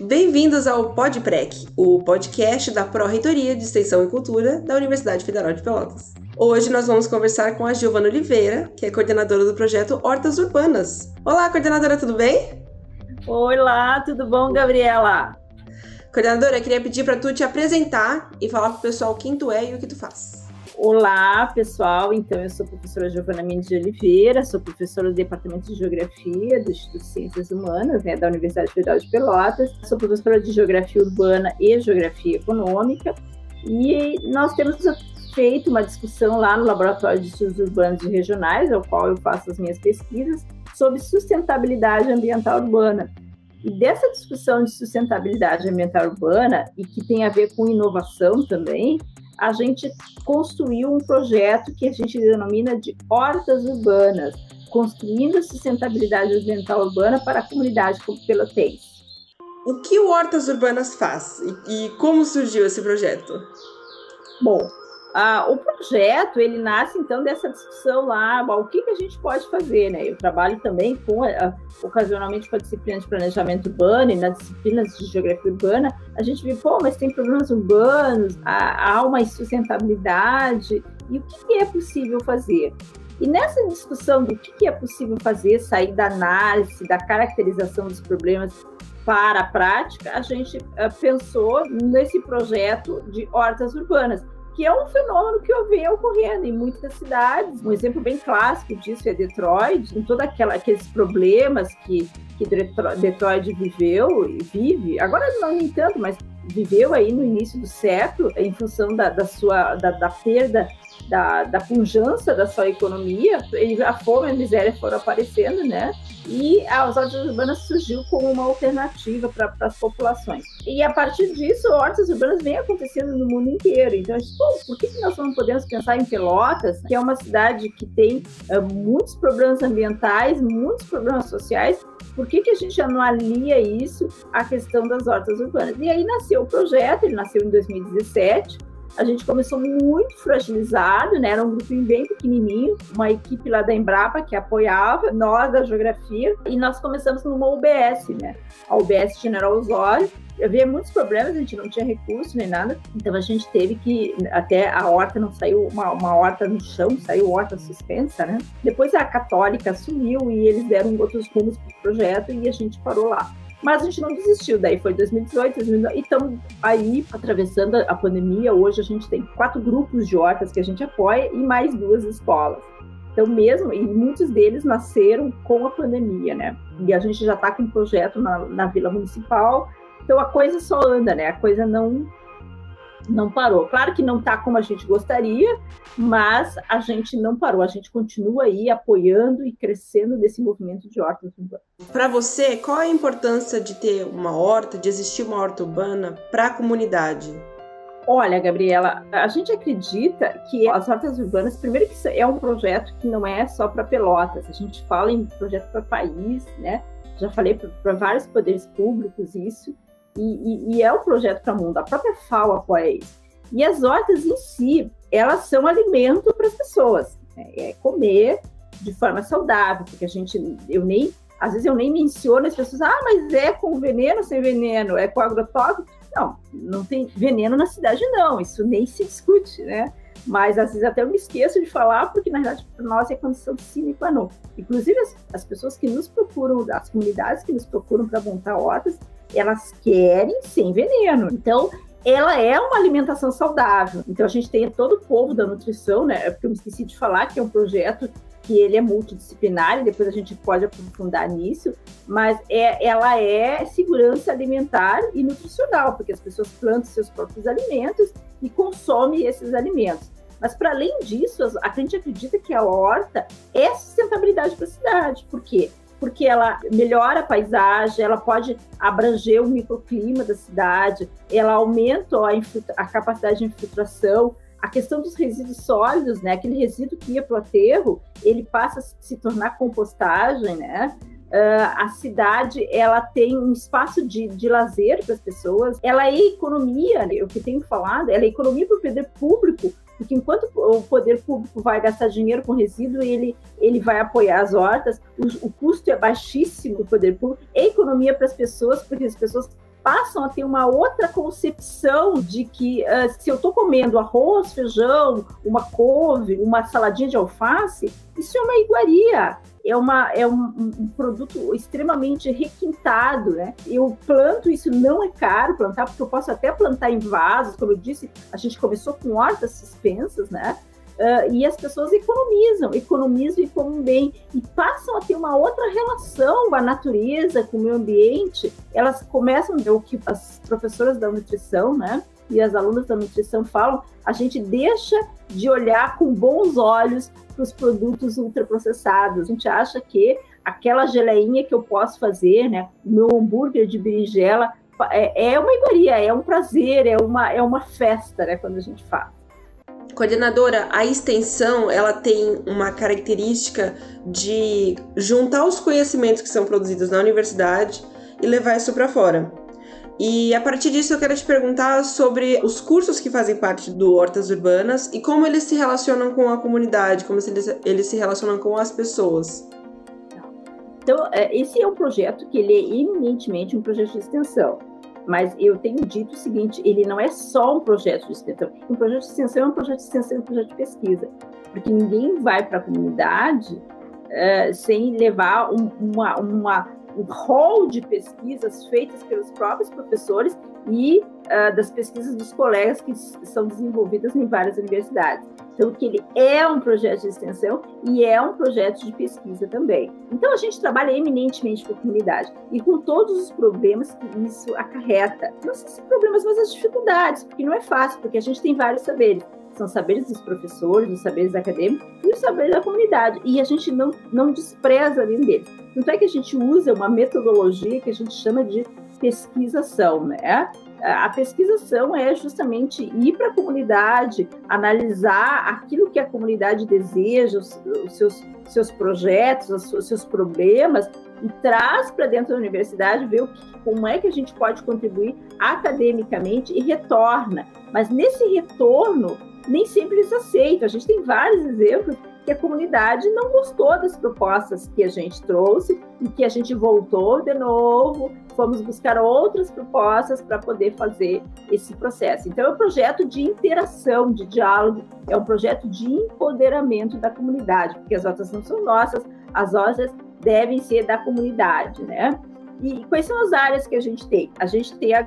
Bem-vindos ao PodPrec, o podcast da Pró-Reitoria de Extensão e Cultura da Universidade Federal de Pelotas. Hoje nós vamos conversar com a Giovana Oliveira, que é coordenadora do projeto Hortas Urbanas. Olá, coordenadora, tudo bem? Olá, tudo bom, Gabriela? Coordenadora, eu queria pedir para tu te apresentar e falar para o pessoal quem tu é e o que tu faz. Olá, pessoal. Então, eu sou a professora Giovana Mendes de Oliveira, sou professora do Departamento de Geografia do Instituto de Ciências Humanas, né, da Universidade Federal de Pelotas. Sou professora de Geografia Urbana e Geografia Econômica. E nós temos feito uma discussão lá no Laboratório de Estudos Urbanos e Regionais, ao qual eu faço as minhas pesquisas, sobre sustentabilidade ambiental urbana. E dessa discussão de sustentabilidade ambiental urbana, e que tem a ver com inovação também, a gente construiu um projeto que a gente denomina de hortas urbanas, construindo a sustentabilidade ambiental urbana para a comunidade pelotense. O que o Hortas Urbanas faz e, e como surgiu esse projeto? Bom, ah, o projeto ele nasce então dessa discussão lá, bom, o que, que a gente pode fazer, né? Eu trabalho também com ah, ocasionalmente com a disciplina de planejamento urbano e nas disciplinas de geografia urbana, a gente vê, pô, mas tem problemas urbanos, há, uma insustentabilidade, e o que, que é possível fazer? E nessa discussão do que, que é possível fazer, sair da análise, da caracterização dos problemas para a prática, a gente uh, pensou nesse projeto de hortas urbanas, que é um fenômeno que eu venho ocorrendo em muitas cidades. Um exemplo bem clássico disso é Detroit, com todos aqueles problemas que, que Detroit viveu e vive, agora não nem tanto, mas viveu aí no início do século, em função da, da sua da, da perda da, da pujança da sua economia, a fome e a miséria foram aparecendo, né? E as hortas urbanas surgiu como uma alternativa para as populações. E a partir disso, hortas urbanas vêm acontecendo no mundo inteiro. Então, pô, por que, nós não podemos pensar em Pelotas, que é uma cidade que tem uh, muitos problemas ambientais, muitos problemas sociais, por que, que a gente não alia isso à questão das hortas urbanas? E aí nasceu o projeto, ele nasceu em 2017, a gente começou muito fragilizado, né? Era um grupinho bem pequenininho, uma equipe lá da Embrapa que apoiava, nós da geografia, e nós começamos numa UBS, né? A UBS General Osório. Havia muitos problemas, a gente não tinha recurso nem nada, então a gente teve que, até a horta não saiu, uma, uma horta no chão, saiu horta suspensa, né? Depois a Católica assumiu e eles deram outros rumos para o projeto e a gente parou lá. Mas a gente não desistiu, daí foi 2018, 2019, e estamos aí atravessando a pandemia. Hoje a gente tem quatro grupos de hortas que a gente apoia e mais duas escolas. Então, mesmo, e muitos deles nasceram com a pandemia, né? E a gente já está com um projeto na, na Vila Municipal, então a coisa só anda, né? A coisa não não parou. Claro que não está como a gente gostaria, mas a gente não parou. A gente continua aí apoiando e crescendo desse movimento de hortas urbanas. Para você, qual é a importância de ter uma horta, de existir uma horta urbana para a comunidade? Olha, Gabriela, a gente acredita que as hortas urbanas, primeiro que é um projeto que não é só para Pelotas, a gente fala em projeto para país, né? Já falei para vários poderes públicos isso, e, e, e é o projeto para o mundo. A própria FAO apoia isso. E as hortas em si, elas são alimento para as pessoas. Né? É comer de forma saudável, porque a gente, eu nem, às vezes eu nem menciono as pessoas, ah, mas é com veneno sem veneno, é com agrotóxico. Não, não tem veneno na cidade, não, isso nem se discute, né? Mas às vezes até eu me esqueço de falar, porque na verdade para nós é condição de sine qua non. Inclusive as, as pessoas que nos procuram, as comunidades que nos procuram para montar hortas, elas querem sem veneno. Então, ela é uma alimentação saudável. Então, a gente tem todo o povo da nutrição, né? É porque eu me esqueci de falar que é um projeto que ele é multidisciplinar, e depois a gente pode aprofundar nisso, mas é, ela é segurança alimentar e nutricional, porque as pessoas plantam seus próprios alimentos e consomem esses alimentos. Mas, para além disso, a gente acredita que a horta é sustentabilidade para a cidade. Por quê? Porque ela melhora a paisagem, ela pode abranger o microclima da cidade, ela aumenta a, a capacidade de infiltração, a questão dos resíduos sólidos, né? Aquele resíduo que ia para o aterro, ele passa a se tornar compostagem, né? Uh, a cidade ela tem um espaço de, de lazer para as pessoas, ela é economia, né? o que tenho falado, ela é economia para o poder público, porque enquanto o poder público vai gastar dinheiro com resíduo, ele, ele vai apoiar as hortas, o, o custo é baixíssimo do poder público, é economia para as pessoas, porque as pessoas passam a ter uma outra concepção de que uh, se eu estou comendo arroz, feijão, uma couve, uma saladinha de alface, isso é uma iguaria. É, uma, é um, um, produto extremamente requintado, né? Eu planto isso, não é caro plantar, porque eu posso até plantar em vasos, como eu disse, a gente começou com hortas suspensas, né? Uh, e as pessoas economizam, economizam e comem bem, e passam a ter uma outra relação com a natureza, com o meio ambiente. Elas começam, o que as professoras da nutrição, né, e as alunas da nutrição falam, a gente deixa de olhar com bons olhos para os produtos ultraprocessados. A gente acha que aquela geleinha que eu posso fazer, né, meu hambúrguer de berinjela, é, é uma iguaria, é um prazer, é uma, é uma festa, né, quando a gente faz. Coordenadora, a extensão ela tem uma característica de juntar os conhecimentos que são produzidos na universidade e levar isso para fora. E a partir disso eu quero te perguntar sobre os cursos que fazem parte do Hortas Urbanas e como eles se relacionam com a comunidade, como eles, eles se relacionam com as pessoas. Então, é, esse é um projeto que ele é eminentemente um projeto de extensão. Mas eu tenho dito o seguinte: ele não é só um projeto de extensão. Um projeto de extensão é um projeto de extensão, é um projeto de pesquisa, porque ninguém vai para a comunidade uh, sem levar um, uma, uma, um rol de pesquisas feitas pelos próprios professores e uh, das pesquisas dos colegas que são desenvolvidas em várias universidades. Então, que ele é um projeto de extensão e é um projeto de pesquisa também. Então, a gente trabalha eminentemente com a comunidade e com todos os problemas que isso acarreta. Não sei se problemas, mas as dificuldades, porque não é fácil, porque a gente tem vários saberes. São saberes dos professores, os saberes acadêmicos e os saberes da comunidade. E a gente não, não despreza nenhum deles. Tanto é que a gente usa uma metodologia que a gente chama de pesquisação, né? a pesquisação é justamente ir para a comunidade, analisar aquilo que a comunidade deseja, os, os seus, seus projetos, os, seus problemas, e traz para dentro da universidade, ver que, como é que a gente pode contribuir academicamente e retorna. Mas nesse retorno, nem sempre eles aceitam. A gente tem vários exemplos que a comunidade não gostou das propostas que a gente trouxe e que a gente voltou de novo, fomos buscar outras propostas para poder fazer esse processo. Então, é um projeto de interação, de diálogo, é um projeto de empoderamento da comunidade, porque as outras não são nossas, as outras devem ser da comunidade, né? E quais são as áreas que a gente tem? A gente tem a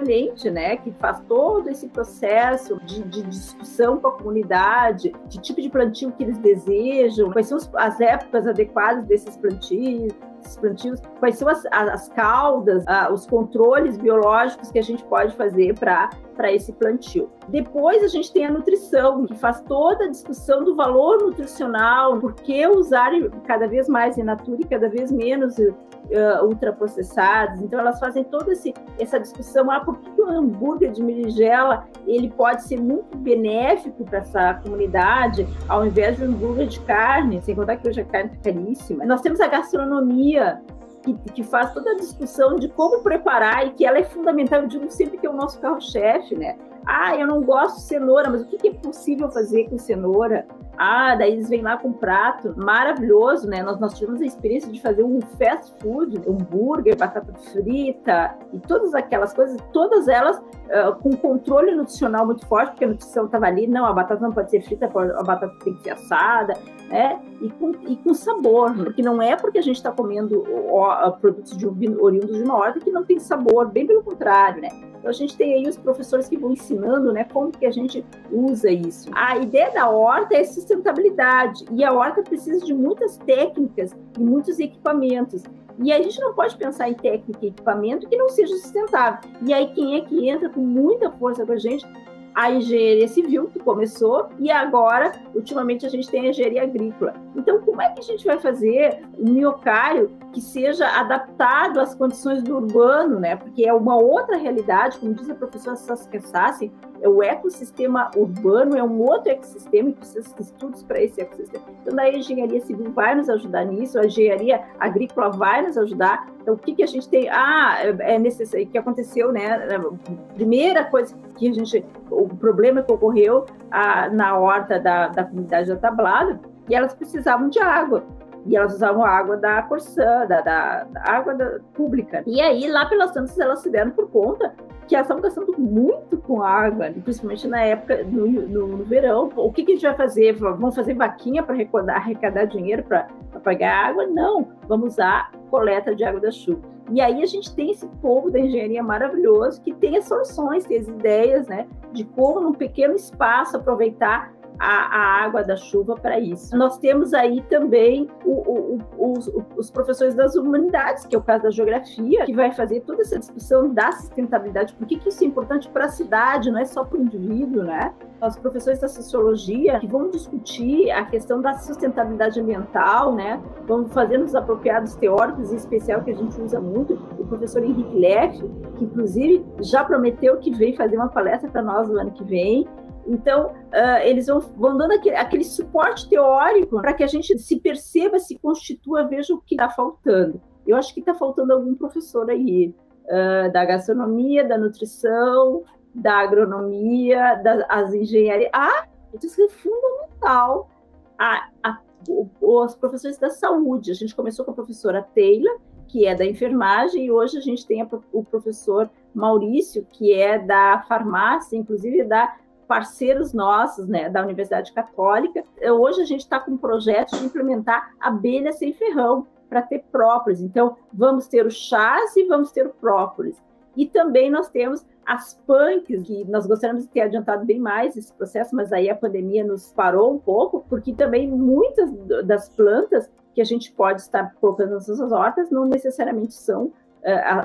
cliente, né, que faz todo esse processo de, de, discussão com a comunidade, de tipo de plantio que eles desejam, quais são as épocas adequadas desses plantios, plantios, quais são as, as caudas, uh, os controles biológicos que a gente pode fazer para esse plantio. Depois a gente tem a nutrição, que faz toda a discussão do valor nutricional, por que usar cada vez mais in natura e cada vez menos uh, ultraprocessados. Então elas fazem toda esse, essa discussão, ah, por que o hambúrguer de meligela ele pode ser muito benéfico para essa comunidade, ao invés de um hambúrguer de carne, sem contar que hoje a carne é caríssima. Nós temos a gastronomia que, que, faz toda a discussão de como preparar e que ela é fundamental. Eu digo sempre que é o nosso carro-chefe, né? Ah, eu não gosto de cenoura, mas o que é possível fazer com cenoura? Ah, daí eles vêm lá com um prato maravilhoso, né? Nós, nós tivemos a experiência de fazer um fast food, hambúrguer, batata frita e todas aquelas coisas, todas elas uh, com controle nutricional muito forte, porque a nutrição estava ali, não, a batata não pode ser frita, a batata tem que ser assada, né? E com, e com sabor, porque não é porque a gente está comendo ó, produtos de oriundos de uma horta que não tem sabor, bem pelo contrário, né? Então a gente tem aí os professores que vão ensinando, né, como que a gente usa isso. A ideia da horta é sustentabilidade e a horta precisa de muitas técnicas e muitos equipamentos. E a gente não pode pensar em técnica e equipamento que não seja sustentável. E aí quem é que entra com muita força com a gente a engenharia civil, que começou, e agora, ultimamente, a gente tem a engenharia agrícola. Então, como é que a gente vai fazer um miocário que seja adaptado às condições do urbano, né? Porque é uma outra realidade, como diz a professora Saskia Sassi, o ecossistema urbano é um outro ecossistema e precisa de estudos para esse ecossistema. Então, daí a engenharia civil vai nos ajudar nisso, a engenharia agrícola vai nos ajudar. Então, o que, que a gente tem? Ah, é necessário, que aconteceu, né? A primeira coisa que a gente, o problema que ocorreu ah, na horta da, da comunidade da Tablado, e elas precisavam de água. e elas usavam água da Corsã, da, da, da água da, pública. E aí, lá pelas tantas, elas se deram por conta que elas estavam gastando muito com água, principalmente na época, no, no, no verão. O que, que, a gente vai fazer? Vamos fazer vaquinha para arrecadar, arrecadar dinheiro para pagar água? Não, vamos usar coleta de água da chuva. E aí a gente tem esse povo da engenharia maravilhoso que tem as soluções, tem as ideias, né, de como num pequeno espaço aproveitar a, a água da chuva para isso. Nós temos aí também o, o, o, os, os, professores das humanidades, que é o caso da geografia, que vai fazer toda essa discussão da sustentabilidade. Por que, isso é importante para a cidade, não é só para o indivíduo, né? Os professores da sociologia que vão discutir a questão da sustentabilidade ambiental, né? Vamos fazer nos apropriados teóricos, em especial que a gente usa muito, o professor Henrique Leff, que inclusive já prometeu que vem fazer uma palestra para nós no ano que vem, então, uh, eles vão, vão dando aquele, aquele suporte teórico para que a gente se perceba, se constitua, veja o que está faltando. Eu acho que está faltando algum professor aí, uh, da gastronomia, da nutrição, da agronomia, das engenharias. Ah, isso é fundamental. A, a, os professores da saúde. A gente começou com a professora Taylor, que é da enfermagem, e hoje a gente tem a, o professor Maurício, que é da farmácia, inclusive da parceiros nossos, né, da Universidade Católica. Hoje a gente está com um projeto de implementar abelha sem ferrão para ter própolis. Então, vamos ter o chás e vamos ter o própolis. E também nós temos as punks, que nós gostaríamos de ter adiantado bem mais esse processo, mas aí a pandemia nos parou um pouco, porque também muitas das plantas que a gente pode estar colocando nas nossas hortas não necessariamente são uh,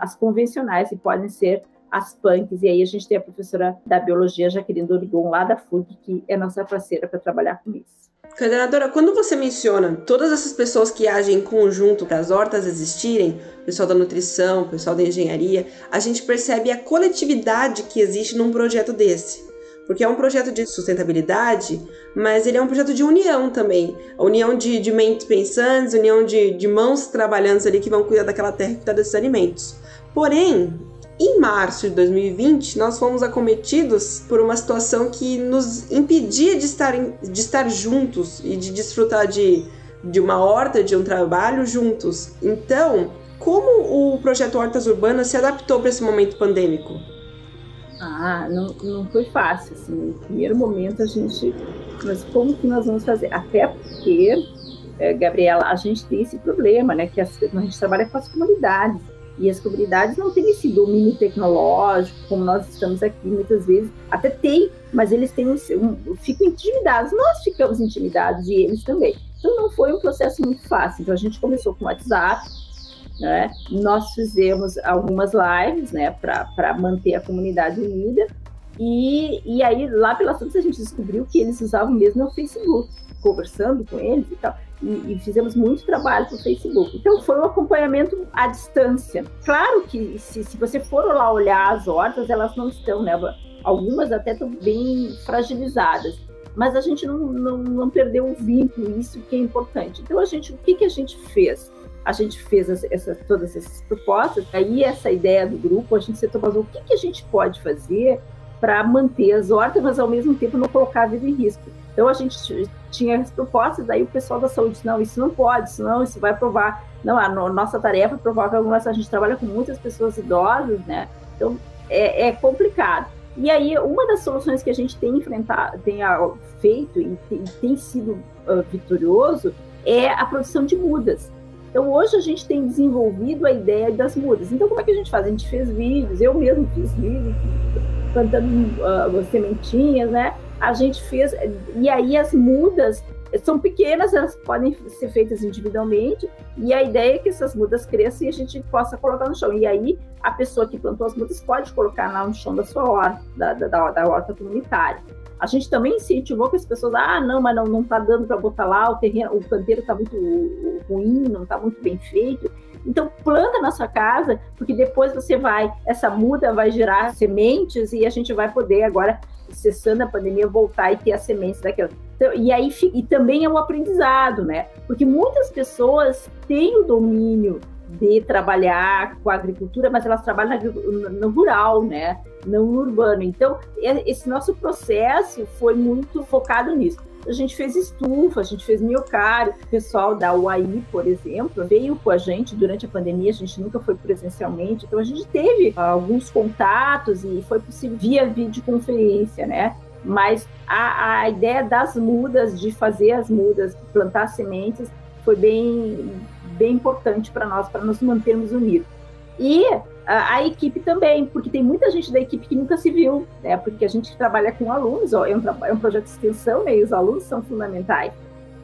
as convencionais e podem ser as punks. E aí a gente tem a professora da biologia, Jaqueline Dorigon, lá da FUG, que é nossa parceira para trabalhar com isso. Coordenadora, quando você menciona todas essas pessoas que agem em conjunto para as hortas existirem, pessoal da nutrição, pessoal da engenharia, a gente percebe a coletividade que existe num projeto desse. Porque é um projeto de sustentabilidade, mas ele é um projeto de união também. A união de, de mentes pensantes, união de, de mãos trabalhando ali que vão cuidar daquela terra e cuidar desses alimentos. Porém, em março de 2020, nós fomos acometidos por uma situação que nos impedia de estar, de estar juntos e de desfrutar de, de uma horta, de um trabalho juntos. Então, como o projeto Hortas Urbanas se adaptou para esse momento pandêmico? Ah, não, não foi fácil. Assim. No primeiro momento, a gente. Mas como que nós vamos fazer? Até porque, é, Gabriela, a gente tem esse problema, né? Que as, a gente trabalha com as comunidades e as comunidades não têm esse domínio tecnológico, como nós estamos aqui muitas vezes. Até tem, mas eles têm um, um, ficam intimidados. Nós ficamos intimidados e eles também. Então não foi um processo muito fácil. Então a gente começou com o WhatsApp, né? Nós fizemos algumas lives, né, para manter a comunidade unida. E, e aí, lá pelas tantas, a gente descobriu que eles usavam mesmo o Facebook, conversando com eles e tal e, e fizemos muito trabalho para o Facebook. Então foi um acompanhamento à distância. Claro que se, se você for lá olhar as hortas, elas não estão, né? Algumas até estão bem fragilizadas mas a gente não, não, não, perdeu o vínculo, isso que é importante. Então, a gente, o que, que a gente fez? A gente fez essa, todas essas propostas, aí essa ideia do grupo, a gente se tomou o que, que a gente pode fazer para manter as hortas, mas ao mesmo tempo não colocar a vida em risco. Então a gente tinha as propostas, aí o pessoal da saúde disse, não, isso não pode, isso não, isso vai provar. Não, a nossa tarefa é que algumas, a gente trabalha com muitas pessoas idosas, né? Então é, é complicado. E aí, uma das soluções que a gente tem enfrentado, tem feito e tem, tem sido uh, vitorioso é a produção de mudas. Então, hoje a gente tem desenvolvido a ideia das mudas. Então, como é que a gente faz? A gente fez vídeos, eu mesmo fiz vídeos, plantando uh, sementinhas, né? a gente fez, e aí as mudas são pequenas, elas podem ser feitas individualmente, e a ideia é que essas mudas cresçam e a gente possa colocar no chão. E aí a pessoa que plantou as mudas pode colocar lá no chão da sua horta, da, da, da horta comunitária. A gente também incentivou que as pessoas, ah, não, mas não, não tá dando para botar lá, o terreno, o canteiro está muito ruim, não está muito bem feito. Então planta na sua casa, porque depois você vai, essa muda vai gerar sementes e a gente vai poder agora cessando a pandemia, voltar e ter as sementes daquela. Então, e aí e também é um aprendizado, né? Porque muitas pessoas têm o domínio de trabalhar com a agricultura, mas elas trabalham no, rural, né? Não no urbano. Então, esse nosso processo foi muito focado nisso. A gente fez estufa, a gente fez miocário. O pessoal da UAI, por exemplo, veio com a gente durante a pandemia, a gente nunca foi presencialmente, então a gente teve alguns contatos e foi possível via videoconferência, né? Mas a, a ideia das mudas, de fazer as mudas, plantar sementes, foi bem, bem importante para nós, para nos mantermos unidos. E a, a, equipe também, porque tem muita gente da equipe que nunca se viu, né? Porque a gente trabalha com alunos, ó, é, um, é um projeto de extensão, né? E os alunos são fundamentais.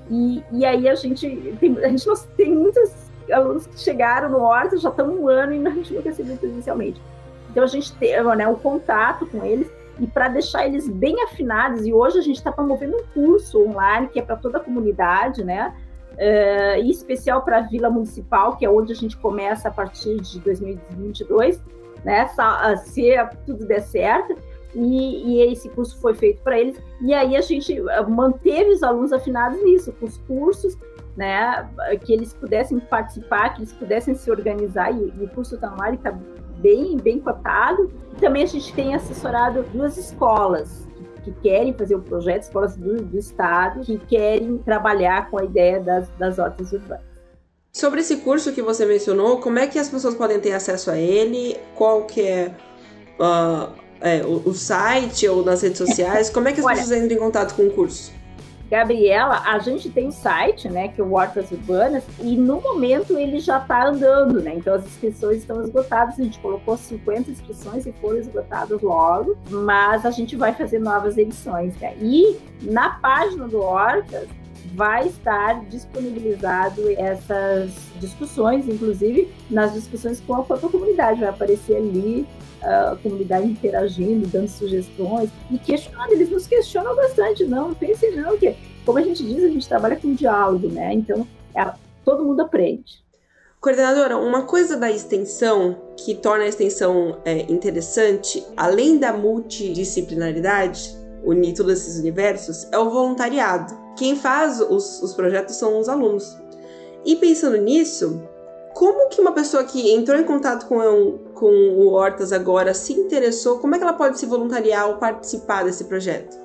E, e aí a gente tem, a gente tem muitos alunos que chegaram no Horta, já estão um ano e a gente nunca se viu presencialmente. Então a gente tem né, contato com eles e para deixar eles bem afinados. E hoje a gente está promovendo um curso online que é para toda a comunidade, né? Uh, em especial para a Vila Municipal, que é onde a gente começa a partir de 2022, né, se tudo der certo. E, e esse curso foi feito para eles. E aí a gente eh, manteve os alunos afinados nisso, com os cursos, né, que eles pudessem participar, que eles pudessem se organizar. E, e o curso ar e está bem, bem cotado. Também a gente tem assessorado duas escolas, que querem fazer o projeto, escolas do, do Estado, que querem trabalhar com a ideia das, das hortas urbanas. Sobre esse curso que você mencionou, como é que as pessoas podem ter acesso a ele? Qual que é, uh, é o, o, site ou nas redes sociais? Como é que as Olha, pessoas entram em contato com o curso? Gabriela, a gente tem um site, né, que é o Hortas Urbanas, e no momento ele já está andando, né? Então as inscrições estão esgotadas, a gente colocou 50 inscrições e foram esgotadas logo, mas a gente vai fazer novas edições, né? E na página do Hortas vai estar disponibilizado essas discussões, inclusive nas discussões com a própria comunidade, vai aparecer ali a comunidade interagindo, dando sugestões e questionando. Eles nos questionam bastante, não pensem não que, como a gente diz, a gente trabalha com diálogo, né? Então, é, todo mundo aprende. Coordenadora, uma coisa da extensão que torna a extensão é, interessante, além da multidisciplinaridade, unir todos esses universos, é o voluntariado. Quem faz os, os projetos são os alunos. E pensando nisso, como que uma pessoa que entrou em contato com, com o Hortas agora se interessou, como é que ela pode se voluntariar ou participar desse projeto?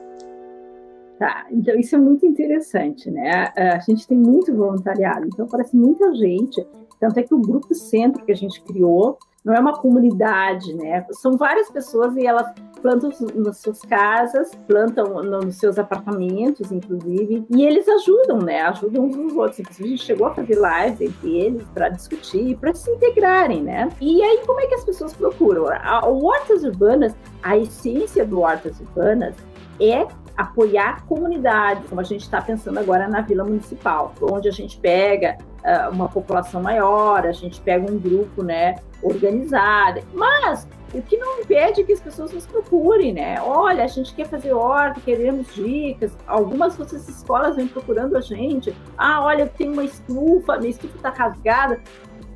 Tá, então isso é muito interessante, né? A gente tem muito voluntariado, então parece muita gente. Tanto é que o grupo centro que a gente criou não é uma comunidade, né? São várias pessoas e elas plantam nas suas casas, plantam nos seus apartamentos, inclusive, e eles ajudam, né? Ajudam uns nos outros. Inclusive, a gente chegou a fazer lives entre eles para discutir, para se integrarem, né? E aí, como é que as pessoas procuram? O Hortas Urbanas, a essência do Hortas Urbanas é apoiar comunidades, como a gente está pensando agora na Vila Municipal, onde a gente pega uh, uma população maior, a gente pega um grupo né, organizado, mas o que não impede que as pessoas nos procurem, né? Olha, a gente quer fazer horta, queremos dicas. Algumas dessas escolas vêm procurando a gente. Ah, olha, tenho uma estufa, minha estufa está rasgada.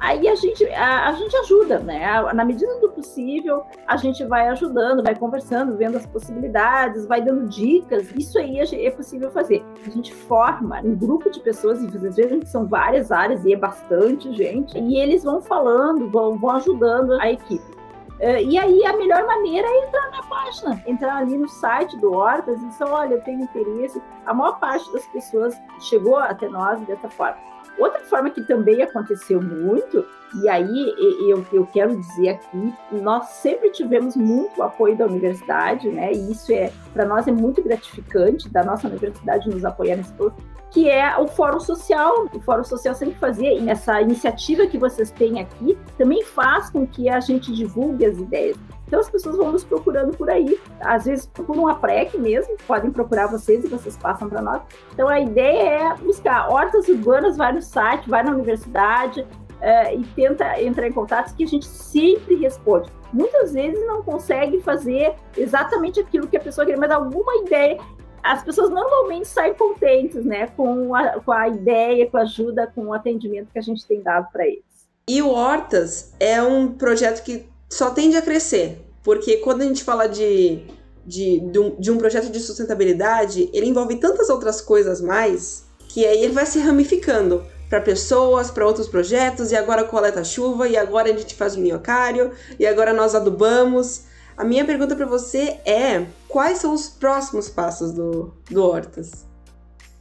Aí a gente, a, a, gente ajuda, né? Na medida do possível, a gente vai ajudando, vai conversando, vendo as possibilidades, vai dando dicas. Isso aí é possível fazer. A gente forma um grupo de pessoas, e às vezes são várias áreas e é bastante gente, e eles vão falando, vão, vão ajudando a equipe. Uh, e aí a melhor maneira é entrar na página, entrar ali no site do Hortas e dizer, olha, eu tenho interesse. A maior parte das pessoas chegou até nós dessa forma. Outra forma que também aconteceu muito, e aí eu, eu quero dizer aqui, nós sempre tivemos muito apoio da universidade, né? E isso é para nós é muito gratificante da nossa universidade nos apoiar nesse processo, que é o Fórum Social. O Fórum Social sempre fazia, e essa iniciativa que vocês têm aqui também faz com que a gente divulgue as ideias. Então as pessoas vão nos procurando por aí. Às vezes procuram a PREC mesmo, podem procurar vocês e vocês passam para nós. Então a ideia é buscar hortas urbanas, vai no site, vai na universidade uh, e tenta entrar em contato que a gente sempre responde. Muitas vezes não consegue fazer exatamente aquilo que a pessoa quer, mas alguma ideia as pessoas normalmente saem contentes, né, com a, com a ideia, com a ajuda, com o atendimento que a gente tem dado para eles. E o Hortas é um projeto que só tende a crescer. Porque quando a gente fala de, de, de, um, de um projeto de sustentabilidade, ele envolve tantas outras coisas mais que aí ele vai se ramificando para pessoas, para outros projetos, e agora coleta chuva, e agora a gente faz o minhocário, e agora nós adubamos. A minha pergunta para você é: quais são os próximos passos do, do Hortas?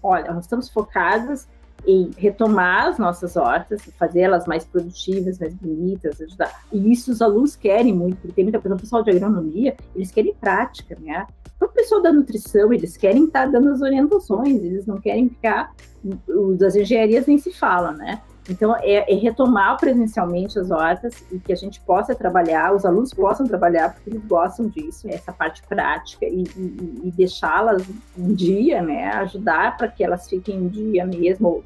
olha, nós estamos focadas em retomar as nossas hortas, fazê-las mais produtivas, mais bonitas, ajudar. E isso os alunos querem muito, porque tem muita coisa, o pessoal de agronomia, eles querem prática, né? Para o pessoal da nutrição, eles querem estar tá dando as orientações, eles não querem ficar, das engenharias nem se fala, né? Então, é, é, retomar presencialmente as hortas e que a gente possa trabalhar, os alunos possam trabalhar, porque eles gostam disso, essa parte prática, e, e, e deixá-las em dia, né? Ajudar para que elas fiquem em dia mesmo,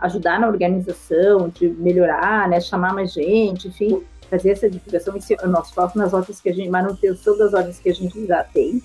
ajudar na organização, de melhorar, né? Chamar mais gente, enfim, fazer essa divulgação. Esse é o nosso foco nas hortas que a gente, manutenção das hortas que a gente já tem.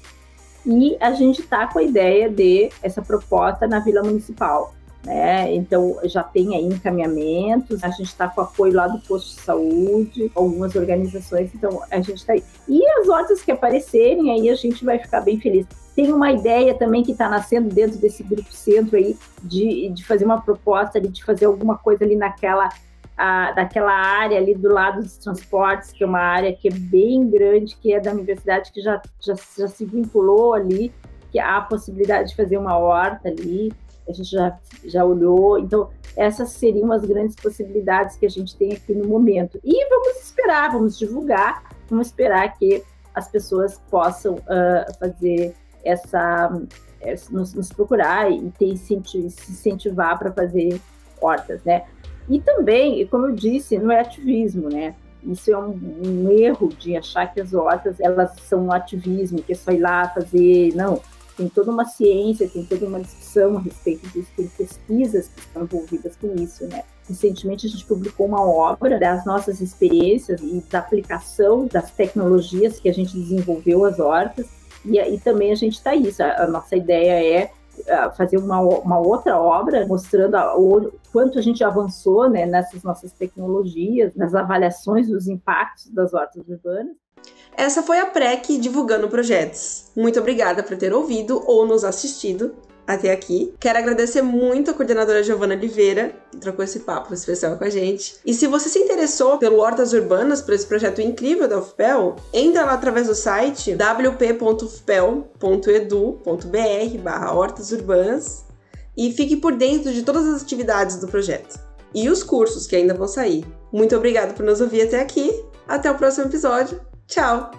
E a gente está com a ideia de essa proposta na Vila Municipal né? Então já tem aí encaminhamentos, a gente está com apoio lá do posto de saúde, algumas organizações, então a gente está aí. E as hortas que aparecerem aí a gente vai ficar bem feliz. Tem uma ideia também que está nascendo dentro desse grupo centro aí de, de fazer uma proposta de fazer alguma coisa ali naquela a, daquela área ali do lado dos transportes, que é uma área que é bem grande, que é da universidade, que já, já, já se vinculou ali, que há a possibilidade de fazer uma horta ali a gente já, já olhou. Então, essas seriam as grandes possibilidades que a gente tem aqui no momento. E vamos esperar, vamos divulgar, vamos esperar que as pessoas possam uh, fazer essa, nos, nos, procurar e ter se incentivar para fazer hortas, né? E também, como eu disse, não é ativismo, né? Isso é um, um erro de achar que as hortas elas são um ativismo, que é só ir lá fazer. Não, tem toda uma ciência, tem toda uma discussão a respeito disso, tem pesquisas que estão envolvidas com isso, né? Recentemente a gente publicou uma obra das nossas experiências e da aplicação das tecnologias que a gente desenvolveu às hortas, e, e também a gente está isso, a, a, nossa ideia é fazer uma, uma outra obra mostrando a, o quanto a gente avançou né, nessas nossas tecnologias, nas avaliações dos impactos das hortas urbanas, essa foi a PREC divulgando projetos. Muito obrigada por ter ouvido ou nos assistido até aqui. Quero agradecer muito a coordenadora Giovana Oliveira, que trocou esse papo especial com a gente. E se você se interessou pelo Hortas Urbanas, por esse projeto incrível da UFPEL, entra lá através do site wp.ufpel.edu.br barra Hortas Urbanas e fique por dentro de todas as atividades do projeto. E os cursos que ainda vão sair. Muito obrigada por nos ouvir até aqui. Até o próximo episódio. Tchau!